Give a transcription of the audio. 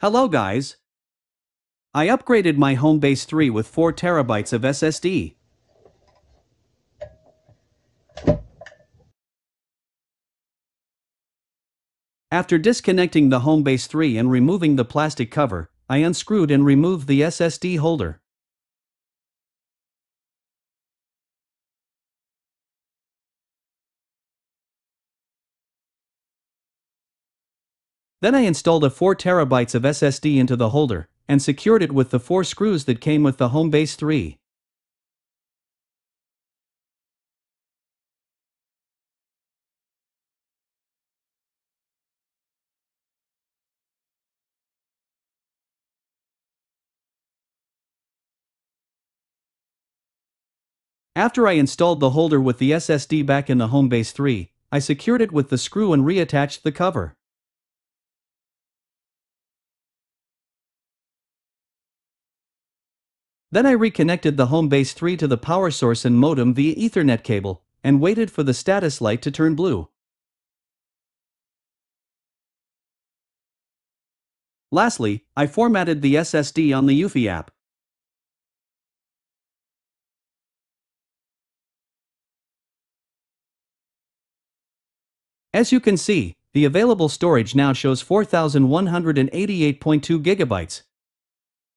Hello guys. I upgraded my Homebase 3 with 4 terabytes of SSD. After disconnecting the Homebase 3 and removing the plastic cover, I unscrewed and removed the SSD holder. Then I installed a 4TB of SSD into the holder, and secured it with the four screws that came with the Homebase 3. After I installed the holder with the SSD back in the Homebase 3, I secured it with the screw and reattached the cover. Then I reconnected the Homebase 3 to the power source and modem via Ethernet cable, and waited for the status light to turn blue. Lastly, I formatted the SSD on the Eufy app. As you can see, the available storage now shows 4188.2 gigabytes,